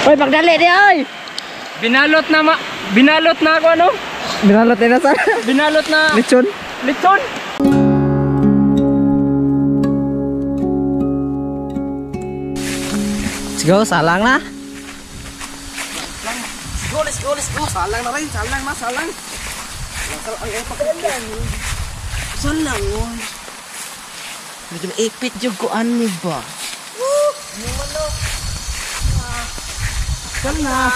Hoy, pagdali di oy. Binalot na ma... Binalot na ako ano? Binalot na sa Binalot na... lechon. Lechon! Let's go, salang na. Go, let's go, let's go. Salang na rin, salang na, salang. Ay, ay, pakilan. Salang, oh. Medyo maipit yung kuan ni ba? Woo! Yung Kena.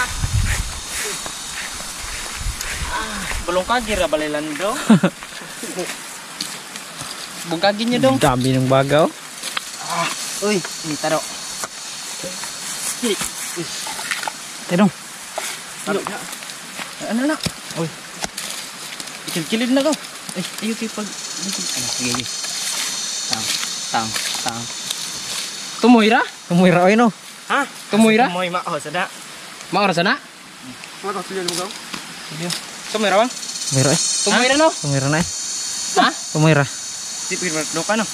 Ah, belum kagir ya balelan dong. Bung kaginya dong. Dami yang bagau Ah, uy, ini taro. Tedong. Taro. Ya. Ano na? Uy. Kecil-kecilin na kau. Eh, ayo kayo Tang, tang, tang. Tumuira? Tumuira, oi no? Ha? Tumuira? Tumuira, oh, sada. Mau ke sana? mau kau? Iya. Kau merah bang? Merah. Eh. Kau merah no? Kau merah. Hah? Kau eh. merah. Di doka no.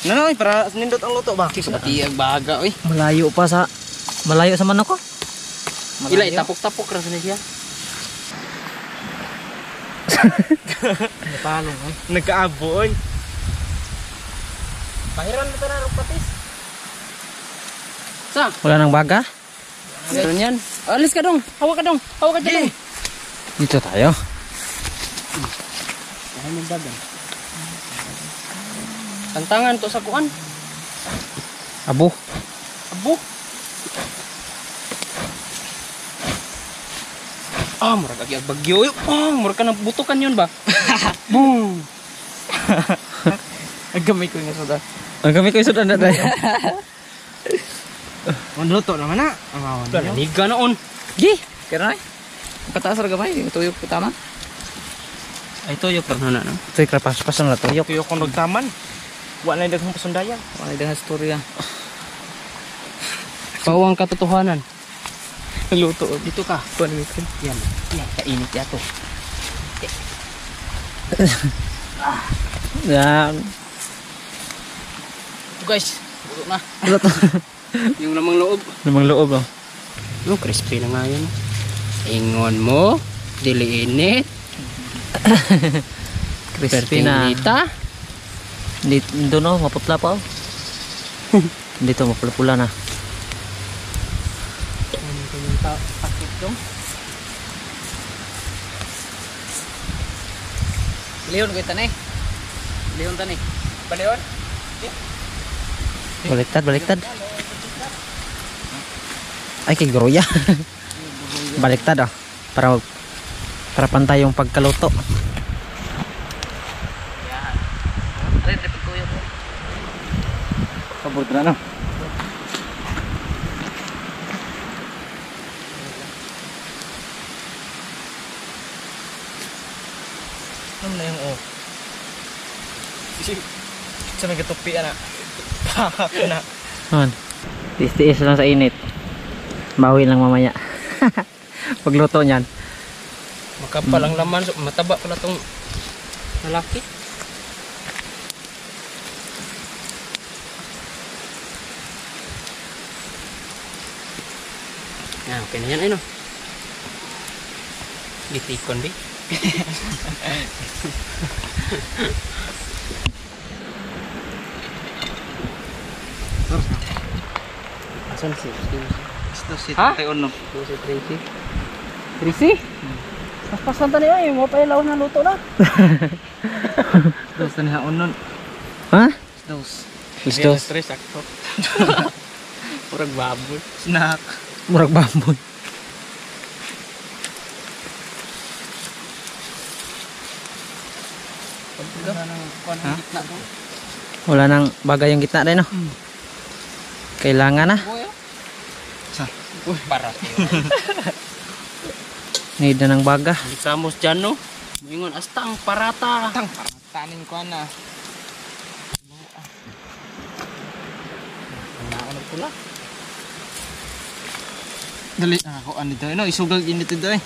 Nah, nah, para nindot ang luto ba? Seperti yang baga, oi. Melayu pa sa Melayu sama nako. Ila itapok-tapok rasanya siya. Napalong, oi. Nagkaabo, oi. Pahiran mo na patis. Sa? Wala nang baga? Meron yan. Alis ka dong. Hawak ka dong. Hawak ka dong. Dito tayo. Ay, magdagan. Tantangan to sa kuan. Abo. Abo. Ah, murag agi ang bagyo. Ah, murag ka butukan yun ba? Boom. Agamay ko nga soda. Ang kami ko isod na tayo. on lutok na mana ang awan niga on. Gih. Kira na kata sarga bay tuyok taman ay ah, tuyok pernah na no? Tuy krapas pasan lah tuh. Yuk yuk dog taman. Buat na dengan pesundaya buat na dengan historia ya. bawang katotohanan tuhanan dito itu kah? Yan ini iya, kainit iya, ya to ah. yan guys luto nah. Yung lamang loob. Namang loob oh. No, crispy na nga yan. Ingon mo. Dili init. Crispy na. Pertinita. Dito no, maputla pa oh. Dito mapula-pula na. Ko yung takip dong? Leon ko itanay. Leon tani. Ba Leon? Baliktad, baliktad. Ay, kay Groya. baliktad ah. Para para pantay yung pagkaluto. Kabot na no. Ano na yung o? Sa may gatupi na. Pakak na. Han. Tiis-tiis lang sa init. Bawi lang mamaya. Pagluto niyan. Makapal ang laman. So, mataba pala tong lalaki. Yan, okay na yan. Ano? Gitikon, di? Asan si? Ito si Ha? Tatay Ono. Si Tracy. Tracy? Paspasan tani ay mo pa ilaw na luto na. Dos ni Haon nun. Ha? Dos. Gusto. Stress ako. Purag baboy. Snack. Murag baboy. Wala nang bagay yung gitna rin no. Kailangan na. Para. Need na ng baga. Samos dyan no. Mingon astang parata. Astang paratanin ko na. Ano pula? Dali na ako ano dito. No, isugal ini dito eh.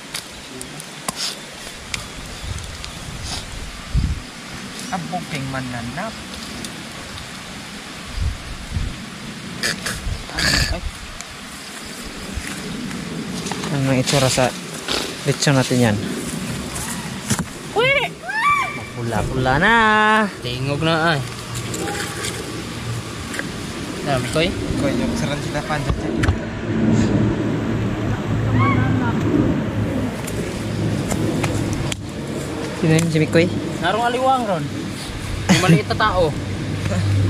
Abuking mananap. memang itu rasa lechon natin yan pula-pula na tingog eh. na ay Ayan, koy koy yung saran sila panjang Sino yung si Mikoy? Narong aliwang ron. Maliit na tao. Oh?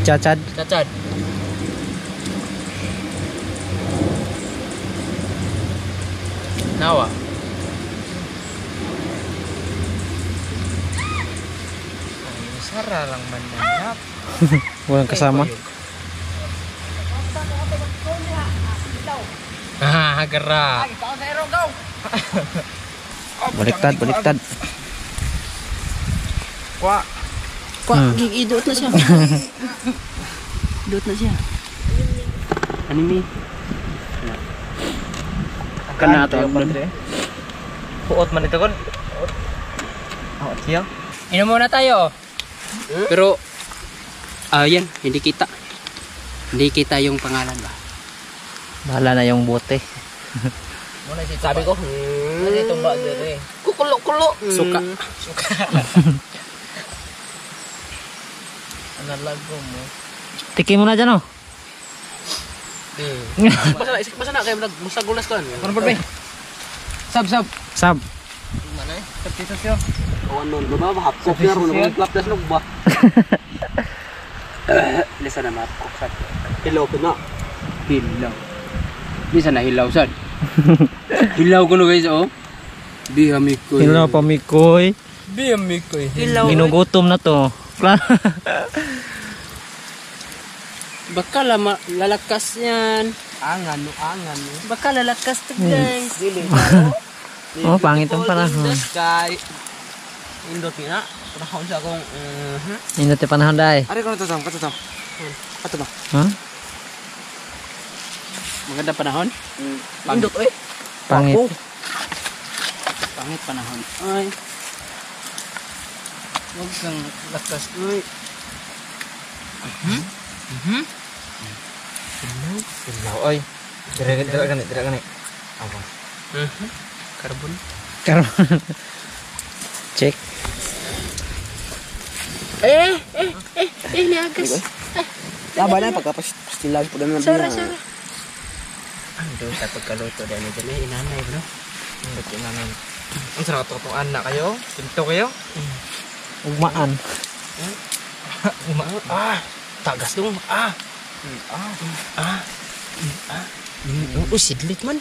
Chachad. Chachad. Okinawa. Saralang man manap. Ah! Walang kasama. Ah, gara. baliktad, baliktad. Kwa. Kwa, hmm. gigidot na siya. Dot na siya. ini. Kana to ang Puot man ito kon. Awat siya. Inom muna tayo. Pero ah yan, hindi kita. Hindi kita yung pangalan ba? Bahala na yung bote. Muna si sabi ko. Kasi tumba dito eh. Kukulo-kulo. Suka. Suka. Analago mo. Tiki mo na dyan oh. Na, isip basta na kayo musa gulas kan. Ano ba? Sab sab. Sab. Mana eh? Kapito siya. Kawan nun, ba ba hapkok na ron, mga klap das ba? Lisa na mapkok sad. Hilaw ko na. Hilaw. Lisa na hilaw sad. hilaw ko no guys oh. Bihami ko. Sino na pa Mikoy? Bihami ko. Hilaw. Ginugutom na to. Baka lama, lalakas yan. Angan no, angan no. Baka lalakas to guys. Dili. oh, pangit ang panahon. Indot na. Panahon sa akong uh Indot yung panahon dahil. Ari ko na to tam, kato tam. Kato ba? Ha? Maganda panahon? Indot eh. Pangit. Pangit panahon. Ay. Huwag kang lakas. Ay. Mhm. Mhm oi tidak tidak kena tidak kena apa mhm. karbon karbon cek eh eh eh eh liagas Nah, banyak eh. apa kapas pasti lagi pada nabi. Sore sore. Aduh, takut kalau itu dan itu nih inanai bro. Betul nanan. Ang sarap toto anak kayo, tinto kayo. Umaan. Eh. Umaan. Ah, tagas dong. Ah. Ah, ah, ah. Mm, oh, sidlit man.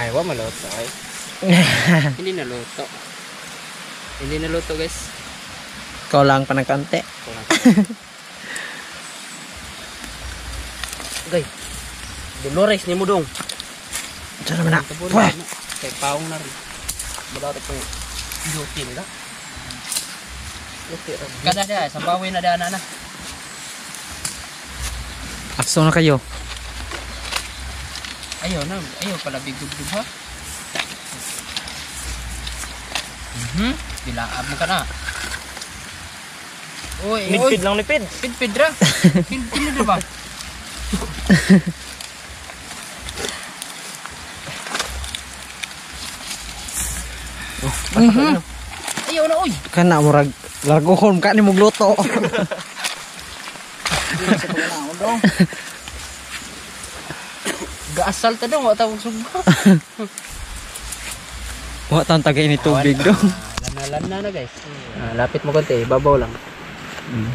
Ay, wa maluto ay. Hindi naluto. Hindi naluto, guys. Ikaw lang pa nagkante. Gay. Dolores ni mo dong. Diyan naman na. Pweh. Kay paong na rin. Balata itong duty nila. Kada da, sa bawi na da na Akso na kayo. Ayaw na, ayaw pala bigdug-dug ha. Mhm. Bilaab mo ka na. Uy, uy. lang nipid. Pid-pid ra. Pid-pid na ba? Mhm. Ayaw na, uy. Kana murag largohon ka ni mong Gaasal ta dong, wata kong sugba. Wa taon tagay ni tubig dong. Lanalan na na guys. Ah, lapit mo konti, babaw lang. Mm.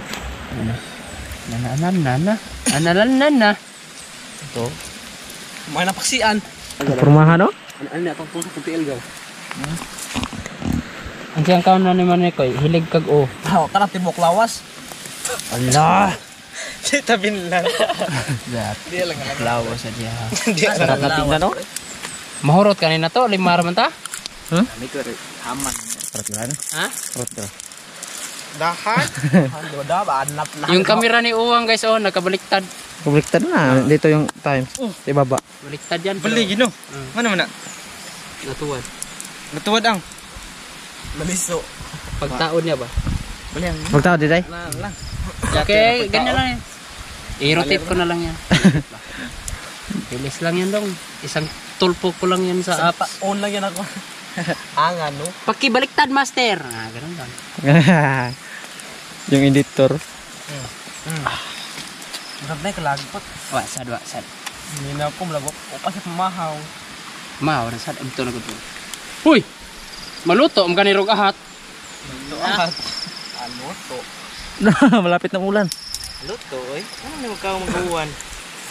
Nananan na na. Analan na na. Ito. May napaksian. Pormahan no? Ano ano na itong puso kong gaw. Ang siyang kaon na ni Koy, hilig kag o. Oh, kana tibok lawas. Allah. Kita binlan. That. Dia lang lang. Lawa sa diya. Dia Sarap na tingnan no? Mahurot kanina to, limar man ta? Hmm? Kami ko rin. Haman. Sarap na. Ha? Sarap na. Dahan. Hando da ba anap na. Yung kamera ni Uwang guys, oh, nakabaliktad. Kubliktad na. Dito yung time. Di baba. Baliktad yan. Beli gino. Hmm. Mana mana? Natuwad. Natuwad ang. Maliso. Pagtaon niya ba? Bali ang. Magtao di tay. Lang lang. Okay, ganyan lang yan. I-rotate ko na lang yan. Bilis lang yan dong. Isang tulpo ko lang yan sa apps. On lang yan ako. Ang ano? Pakibaliktad master. Ah, ganun lang. yung editor. Marap na yung kalagpat. Wasad, wasad. Hindi na ako malagok. O kasi pamahaw. Maaw na sad. Ito na gusto. Huy! Maluto, ang ganirog ahat. Lahat. Ano Malapit ng ulan. Luto eh. Ano na magkaw magawan?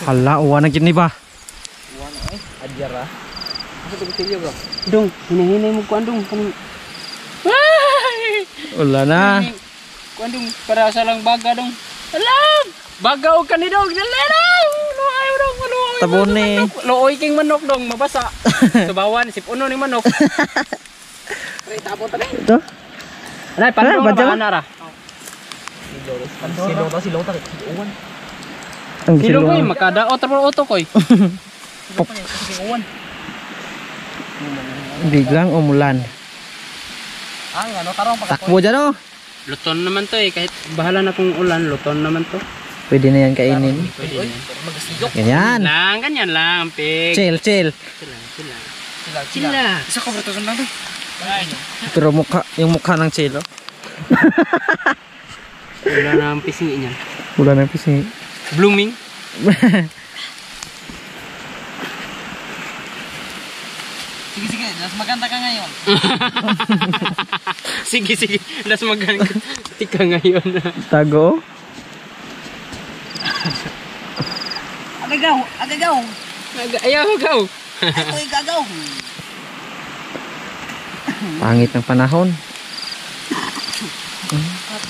Hala, uwan na gini ba? Uwan eh. Ano to gusto bro? Dong, hinahinay mo kuan dong. Wala na. Kuan dong, para sa lang baga dong. Alam! Baga o. Dalaw! Luayo dong, luayo. Tabon ni. Looy king manok dong, mabasa. Subawan, sipuno ni manok. Ay, tapon tani. Ito. Anay, pandong badyaw? na ba, anara? Silong ta, silong ta. Uwan. Ang Sino ko silungan. makada o tapos auto ko Uwan. Biglang umulan. Ang ano, tarong pag Takbo dyan oh. Luton naman to eh, kahit bahala na kung ulan, luton naman to. Pwede na yan kainin. Pwede yan. Magasigok. Ganyan. Lang, ganyan lang, pig. Chill, chill. Sila, sila. Sila, Sila. Isa ko bertusan lang to. Pero mukha, yung mukha ng chill oh. Wala na ang pisngi niyan. Wala na pising. Blooming. Sige, sige. Mas maganda ka ngayon. sige, sige. Las magang tika ngayon. Tago. Agagaw, agagaw. Ayaw, gaw. Ito yung gagaw. Pangit ng panahon.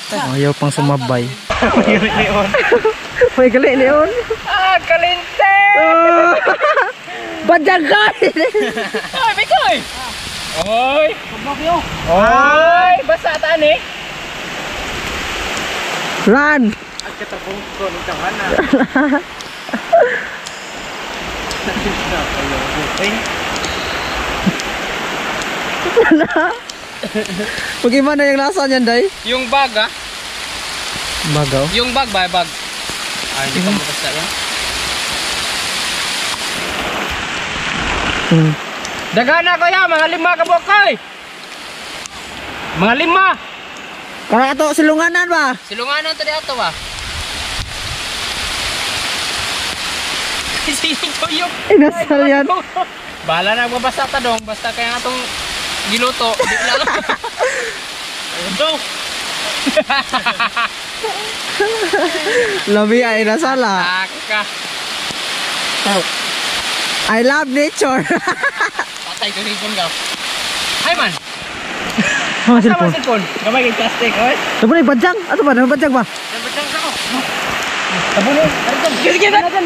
Ayaw pang sumabay. May gali leon. Ah, kalinte! Badyang guys! Ay, Bikoy! Oy! Oy! Basa taan eh! Run! Agkatapong ko ng tawana. Bagaimana yung lasa niyan, Day? Yung bag ah. Bagaw. Yung bag ba? Bag. Ay, hindi ka mabasa yan. Hmm. Dagana ko ya, mga lima ka bukoy! Mga lima! Kaya ito, silunganan ba? Silunganan to di ato ba? Yung Inasal yan. Bahala na magbasa ta dong, basta kaya atong giluto. Di lang. Daw. Labi ay inasal ah. Aka. I love nature. Patay ko cellphone ka. Hi man. Mga cellphone. cellphone. Gamay kay plastic, oy. Tapos na badyang. Ato ba? Ano badyang ba? Nabutang ka ko. Tabo ni. Sige, sige. Mana dyan,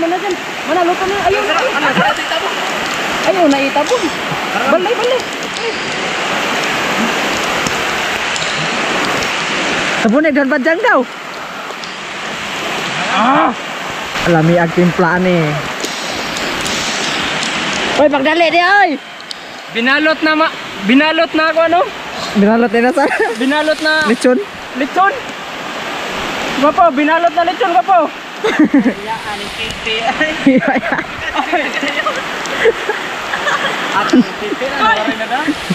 mana luto na. Ayun. Sa. Ayun, naitabon. Balay, balay. Na dan badyang daw. Ah! Alami ag timplaan eh. Oy, pagdali di oy. Binalot na ma... Binalot na ako ano? Binalot na inasal. Binalot na... Lechon. Lechon! Gapo, binalot na lechon gapo!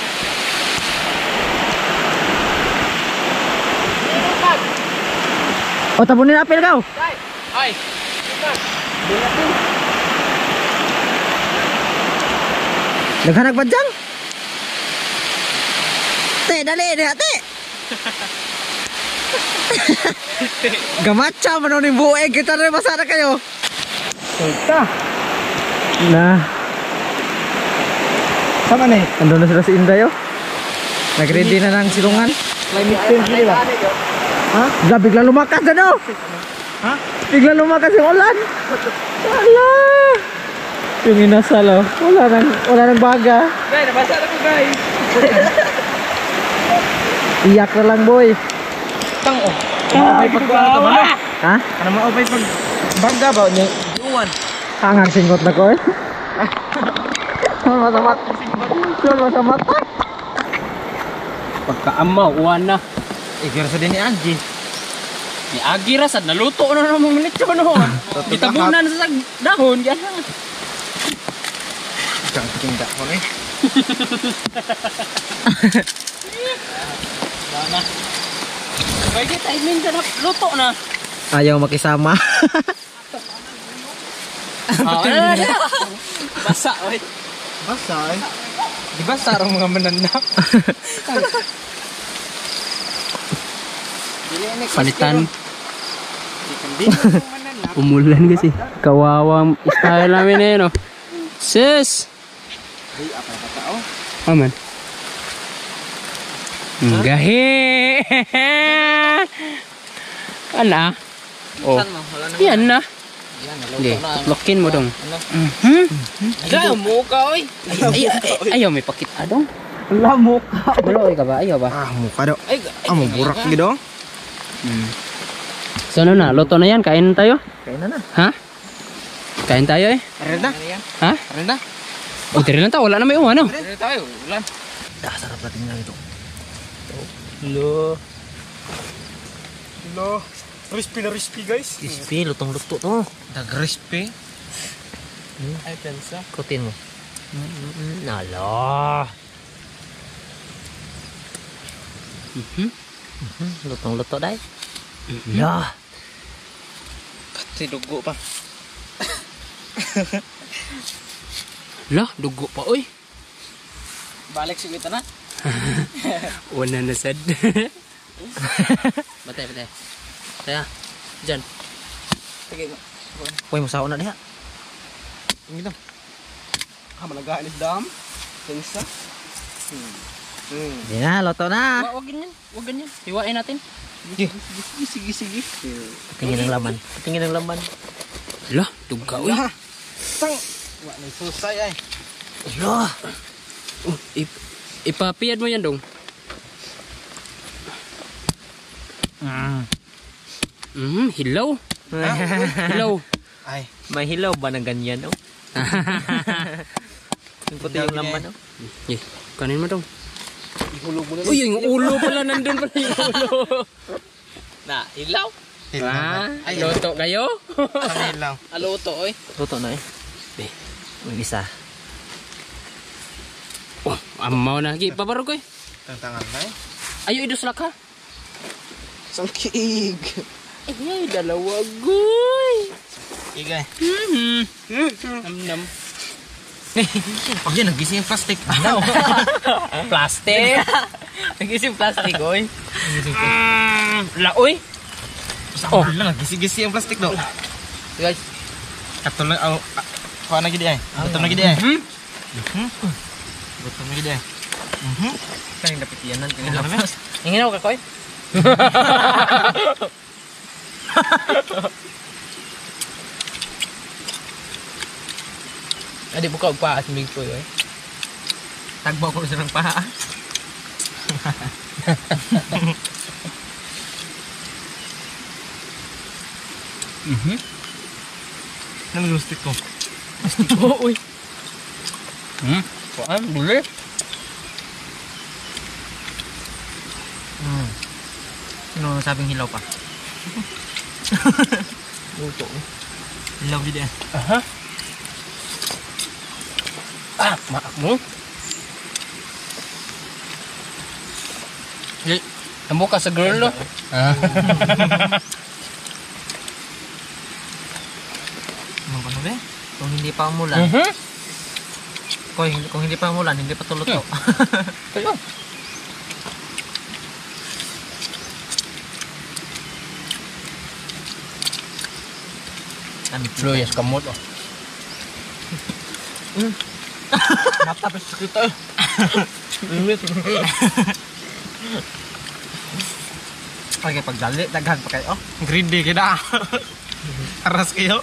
O tabunin apel kau. Ay! Naghanag badyang. Te, dali, dali, te. Gamatcha man ni bueg kita na masara kayo. Sulta! Na, Sama nih. andun na sila si Inday oh. Nag-ready na ng silungan. Climate change di ba? Ha? Bigla, bigla lumakas na no. Ha? Bigla lumakas yung ulan. Wala. Yung inasal oh. Wala nang, wala nang baga. Guys, nabasa na ko guys! Iyak na lang boy. Tang oh. May to ba? Ha? Ano mo may pag ba ni uwan. Hangang singkot na ko eh. Masamat. Pagkaamaw, uwan na. Igir sa din ni Angie. Ni Agi rasad, naluto na naman lechon no. Gitabunan sa dahon, yan. Kang tinda ko eh. Wala. Pwede tayo minsan na luto na. Ayaw makisama. Ah. Basa, oy. Basta eh. Di ba sarang mga mananap? Palitan. Umulan kasi. Kawawang style namin eh, no? Sis! Aman. Hmm, Gahi! Ana? Oh. Yan na. Hindi, tutlokin mo dong. Mhm. Kaya mo ka oy. Ay, ay, ayaw may pakita dong. Wala mo ka. Baloy ka ba? Ayaw ba? Ah, mukha daw. Ah, mo burak gitu. So ano na, luto na yan. Kain tayo? Kaya na na. Ha? Kain tayo eh. Renda. Ha? Renda. O, tiri lang tayo. Wala na may uwan, no? Renda tayo. Ulan. Ah, sarap na ito. Lo. Lo. Crispy na crispy guys. Crispy, lutong-luto to. The crispy. Ay, pensa. Kutin mo. Nala. Mhm. Mhm, Lutong-lutong dai. Ya. Pasti duguk pa. Lah, duguk pak oi. Balik sih kita nak. Wana nasad. Betul betul. Saya. Jan. Pergi. Woi, mau nak dia. Ini dong. Ah, malagak ni dam. Tengsa. Hmm. Hmm. Di na, luto na. Wag ganyan. Wag ganyan. Hiwain natin. Sige, sige, sige. Tingin ng laman. Tingin ng laman. Lah, duga, oy. Ah, tang. Wa may susay ay. Lo. Oh, ip ipapiyad mo yan dong. Mm. Mhm, hilaw. hilaw. Ay. May hilaw ba na ganyan, oh? Yung puti yung laman, oh. Eh, kanin mo dong. Ihulog mo na. Uy, yung ulo pala nandun pala yung ulo. Na, ilaw. Ah, luto kayo? Kanin lang. Aluto, oy. Luto na eh. Eh. Yung isa. Oh, amaw na. Gi, paparo ko eh. Tantangan na eh. Ayo, iduslak ha. Isang kiig. Ay, dalawa, goy. Igay. Mhm. Nam-nam. Oke, sih plastik. Iya. plastik. Iya. nagising plastik, oi? Hmm, lah, oi? Oh, lagi sih gisi yang plastik dong. Guys. Iya. Katol au anak lagi dia. Eh. Oh, Betul lagi dia. Eh. Mhm. Hmm. Betul lagi dia. Eh. Mhm. Kan yang dapat tianan kan. Ingin aku kakoi? Adik buka upah seminggu eh. Tanpa aku senang paha. Mhm. Kan rustiko. Rustiko, oi. Hmm, koan boleh. Hmm. Sino sabing hilaw pa? Luto. Hilaw gid eh. Aha. Ah, maak mo. Hey, Tamo ka sa girl, no? Ah. Ano ba ba? Kung hindi pa umulan. Mhm. Kung, kung hindi pa umulan, hindi pa tuluto. Ano? Fluyas kamot, oh. Matapos kita eh. Okay, pagdali, daghan pa kayo. Green day kita. Aras kayo.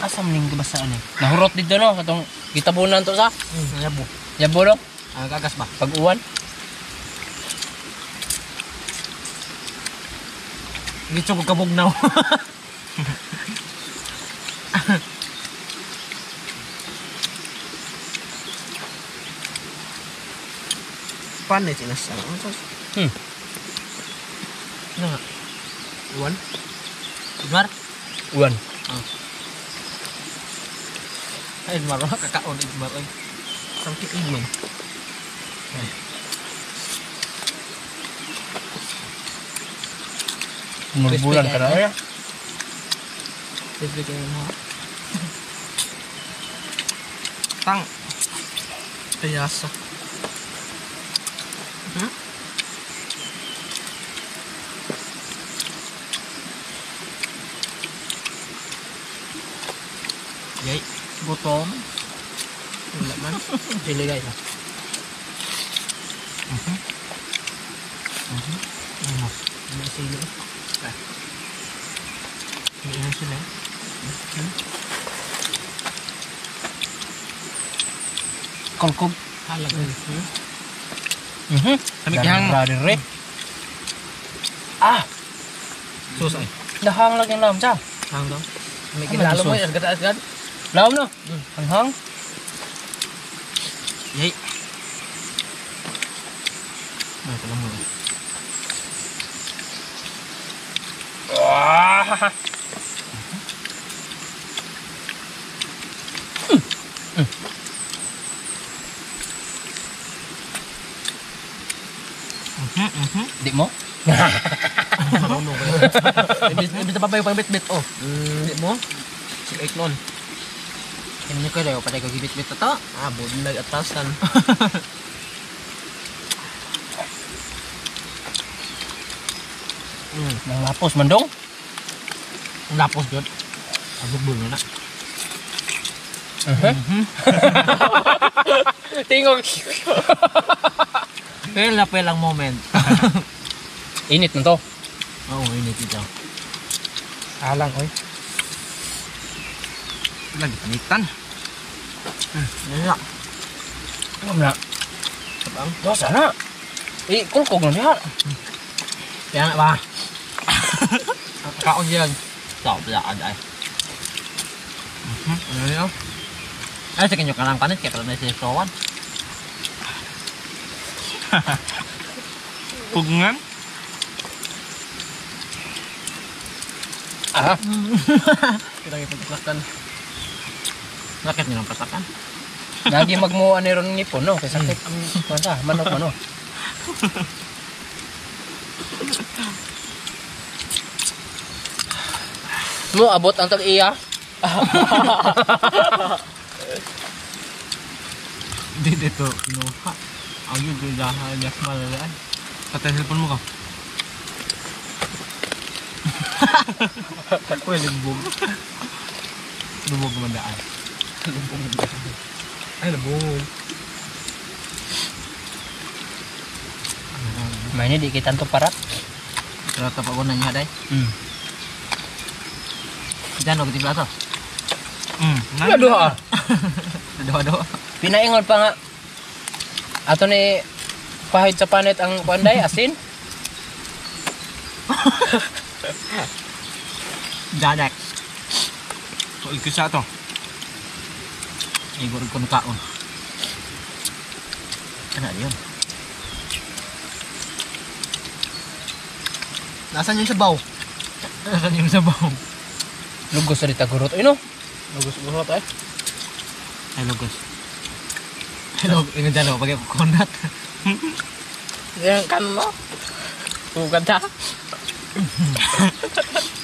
Asam ning basa ani. Nahurot dito, no? Katong gitabunan to sa. Mm, yabo. Yabo, no? Ah, gagas ba? Pag uwan. Gitso ko kabugnaw. paano yung sinasang? Ang sos? Hmm. Nah, ano nga? Uwan? Udmar? Uwan. Oh. Ay, Udmar mo. Kakaon, Udmar. Ay. Sangkit iwan. Bulan ka ya? Oh ya? This video nó Tăng Yes Hmm? Vậy, vô tôm Lạnh lắm Thì lấy đây rồi Mình xì nữa. Mình xì nữa con cung hay là ừ. Ừ. Ừ. Mình hang à. Số sai là hang là cái làm sao? Hang đó. Mình cái là lúc mới cái cái cái lớn nữa thằng hang vậy. Rồi cái lông rồi Ibit ibit pa yung pang-bit-bit? Oh. Mm, di mo? Si Ike nun. Ano ko daw, patay ko gibit-bit ito. Ah, budin nag-atasan. mm. Nang lapos mandong. Ang lapos yun. Abugbul na na. Tingog. Pero lapel ang moment. Init man to. Oh, ini tidak. Alang, oi. Lagi panitan. Hmm, enak. Enggak. Bang, đó sana. Ý, cuối cùng là nhá. Dạ bà. Cậu riêng. Cậu dạ đây. Rồi đi không? Ai sẽ kenyok kalang panas kayak kalau nasi sowan. Pungan. Aha. kita gitu petakan. Nakit nilang petakan. Lagi magmuha ni ron ngipon, no? Kaya sakit ang kwanta, manok mano. Mo, abot ang tag-iya. Di dito, kinuha. Ang yung gulahan, yak malalaan. Sa telepon mo ka. Wih lembung. Lembung kemendaan. Lembung kemendaan. Eh lembung. Mainnya di kita tuh parat. Terus apa gue nanya deh? Hmm. Kita nunggu tiba atau? Hmm. Nah, doa. doa doa. Pina ingon pa nggak? Ah. atau nih pahit sa ang pandai asin. Dadak. So, ikisa to. Igor ko kaon. Ano yun? Nasaan yung sabaw? Nasaan yung sabaw? Lugos sa dita gurot. Ay no. Lugos gurot eh. Ay lugos. Hello, ini dalo pakai kondat. Yang kan mo.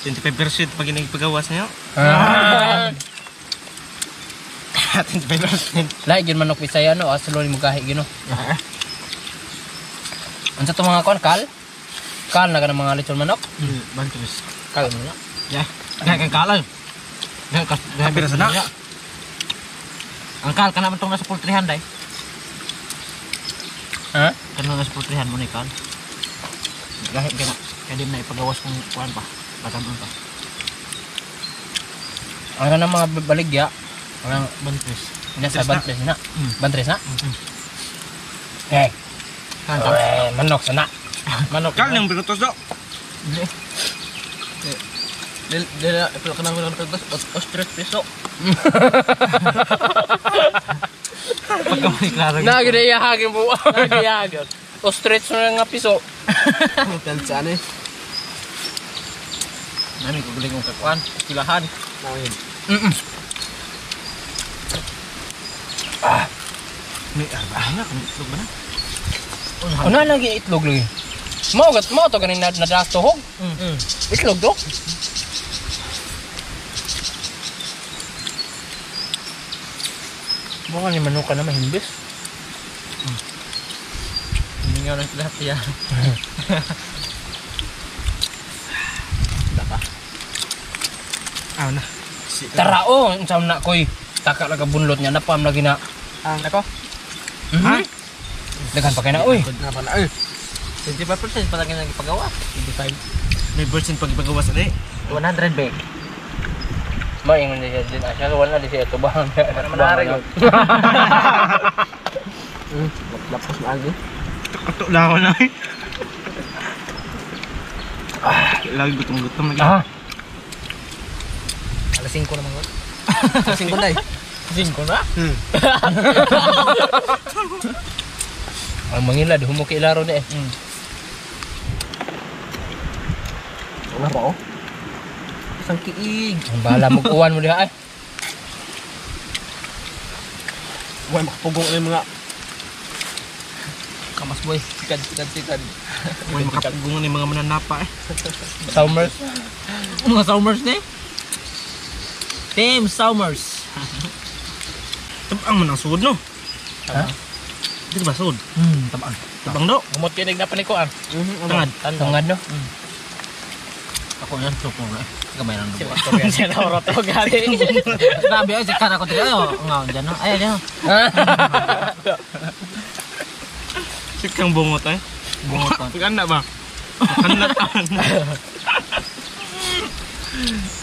Tinti paper pagi pag ginagpagawasnya. Ah. Tinti paper suit. Lahi gin manok Bisaya no, aslo ni mugahi gino. Ah. Unsa to mga kon kal? Kal na kanang mga lechon manok? Hmm. Kal mo na. Ya. Kay kalan. Nang kas nang pira sana. Ang kal kana bentong nasa pultrihan dai. Ha? Kena nasi pultrihan mo ni kal. Gahi. Kaya din na ipagawas kung kuan pa. Patanon pa. Ang na mga baligya. Ang bantres. Ina sa bantres na. Bantres na? Mm. Eh. kanta eh, manok sana. Manok. kan yang binutos do. Dela, eh, dela, pero kanang kanang pagdas, ostrich piso. Pagkamay klaro. Nagdayahagin po. Nagdayahagin. Ostrich na nga Nami ko galing kong kakuan. Kilahan. Nangin. Mm-mm. May arbahan na. Kung itlog ba na? Ano lagi itlog lagi? Mao gat mao to ganin na nadalas tuhog. Mm. Itlog do. Mga ni manok ka na mahimbis. Hindi nga lang lahat ya. Ah, na. Tara o, ang sam na koy. Taka laga bunlot niya napam lagi na. Ang Ako. Mhm. Dagan pa kay na oy. Nga pa na. Ay, 25% pa lang yung nagpagawa. 25. may birds pag ipagawas na eh. 100 be. Mo ingon niya din asya wala di siya tubang. Para manari yun. Lapos na agi. Kato lang ako na eh. Lagi gutom-gutom lagi. Ah, 5 naman ko. Kasing ko na eh. 5 na? ang mangila di humo kay laro ni eh. Wala ba oh? Isang kiig. Ang bahala mo kuwan mo diha ay. Huwag makapugong na yung mga Kamas boy. Sikad, sikad, sikad. May makapugungan yung mga mananapa eh. Summers. Mga Summers ni? Team Summers. Tebang menang sud no. Ha? Itu basud. Hmm, tebang. Tebang do. Gumot kinig na panikuan. Tangad. Tangad no. Ako yan to ko na. Gamay lang do. Sa oro to gari. Grabe ay sekara ko tidak yo. Ngaw diyan no. Ay diyan. Sikang bungot ay. Eh. Bungot. Kan enggak bang? Kan enggak.